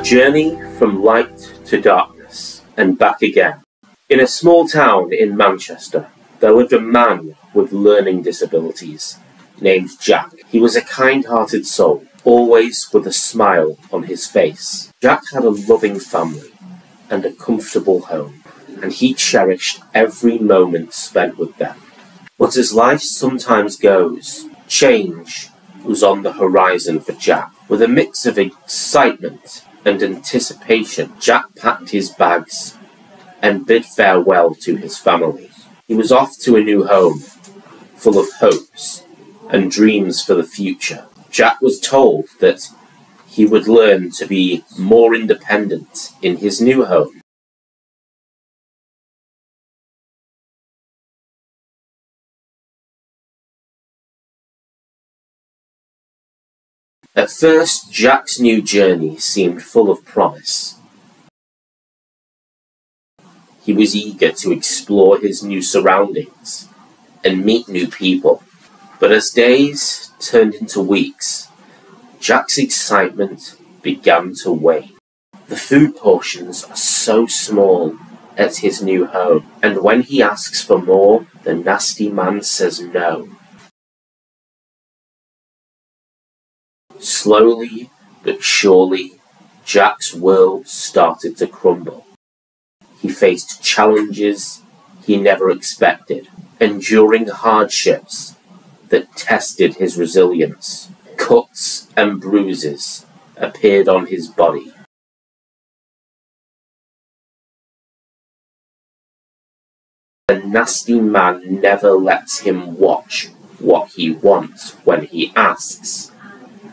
journey from light to darkness and back again. In a small town in Manchester, there lived a man with learning disabilities named Jack. He was a kind hearted soul, always with a smile on his face. Jack had a loving family and a comfortable home, and he cherished every moment spent with them. But as life sometimes goes, change was on the horizon for Jack. With a mix of excitement and anticipation, Jack packed his bags and bid farewell to his family. He was off to a new home, full of hopes and dreams for the future. Jack was told that he would learn to be more independent in his new home. At first, Jack's new journey seemed full of promise. He was eager to explore his new surroundings and meet new people. But as days turned into weeks, Jack's excitement began to wane. The food portions are so small at his new home, and when he asks for more, the nasty man says no. Slowly but surely, Jack's world started to crumble. He faced challenges he never expected, enduring hardships that tested his resilience. Cuts and bruises appeared on his body. The nasty man never lets him watch what he wants when he asks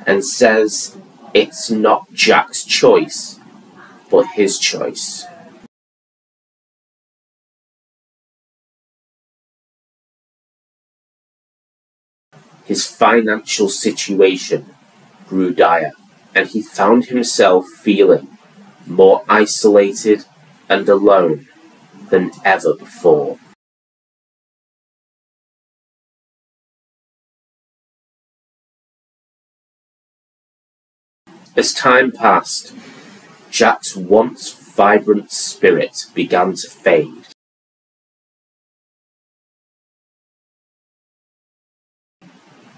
and says it's not Jack's choice, but his choice. His financial situation grew dire, and he found himself feeling more isolated and alone than ever before. As time passed, Jack's once vibrant spirit began to fade.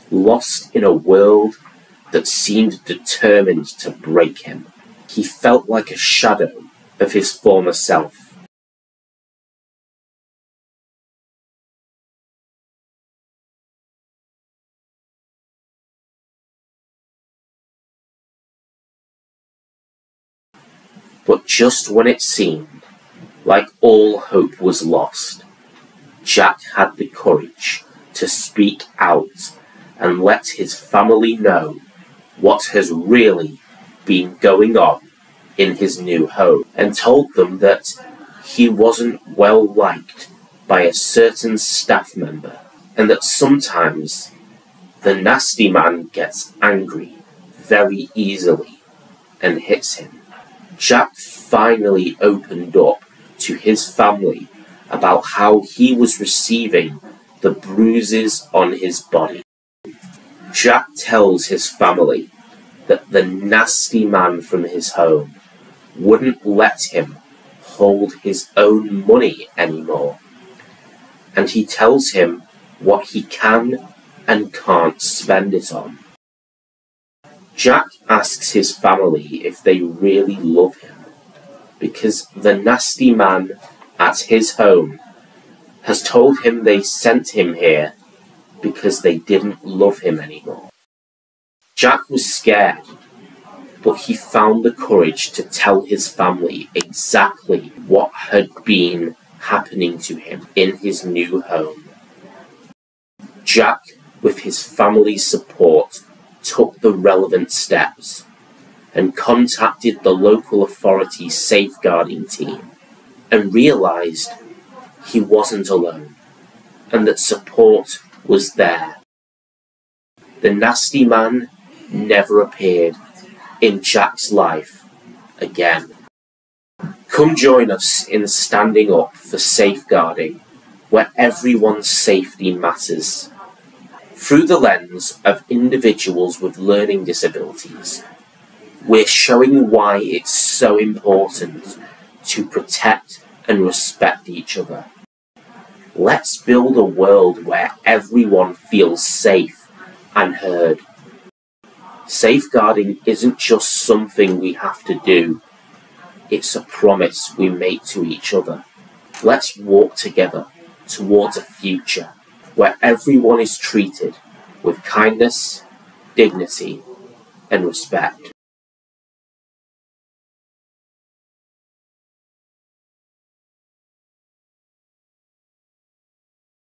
Lost in a world that seemed determined to break him, he felt like a shadow of his former self. But just when it seemed like all hope was lost, Jack had the courage to speak out and let his family know what has really been going on in his new home and told them that he wasn't well liked by a certain staff member and that sometimes the nasty man gets angry very easily and hits him. Jack finally opened up to his family about how he was receiving the bruises on his body. Jack tells his family that the nasty man from his home wouldn't let him hold his own money anymore. And he tells him what he can and can't spend it on. Jack asks his family if they really love him, because the nasty man at his home has told him they sent him here because they didn't love him anymore. Jack was scared, but he found the courage to tell his family exactly what had been happening to him in his new home. Jack, with his family's support, took the relevant steps and contacted the local authorities safeguarding team and realised he wasn't alone and that support was there. The nasty man never appeared in Jack's life again. Come join us in standing up for safeguarding where everyone's safety matters through the lens of individuals with learning disabilities. we're showing why it's so important to protect and respect each other. Let's build a world where everyone feels safe and heard. Safeguarding isn't just something we have to do, it's a promise we make to each other. Let's walk together towards a future where everyone is treated with kindness, dignity, and respect.